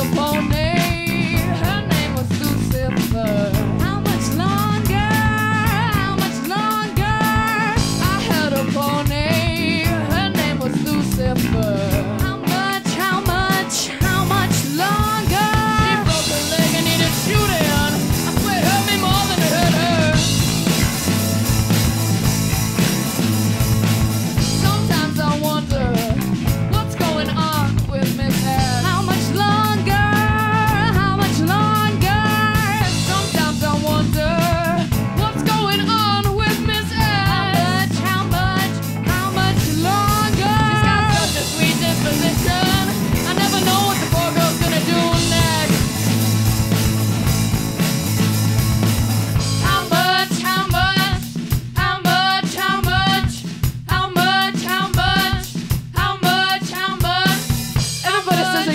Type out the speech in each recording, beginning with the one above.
upon it.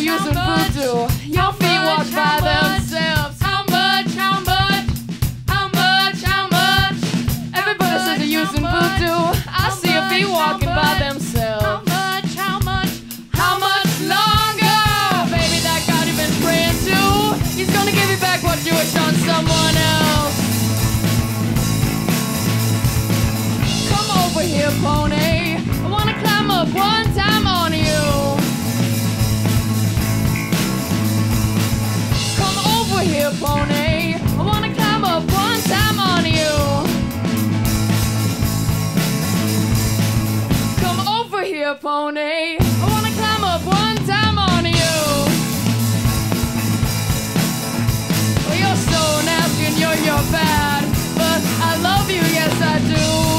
using much, voodoo. Your feet walk by much, themselves. How much, how much, how much, how much? Everybody says they're using much, voodoo. I see your feet walking by themselves. How much, how much, how much longer? Baby, that God you've been praying to, He's gonna give you back what you wish on someone else. Come over here, pony. pony. I wanna climb up one time on you. Well, you're so nasty and you're, your bad, but I love you, yes I do.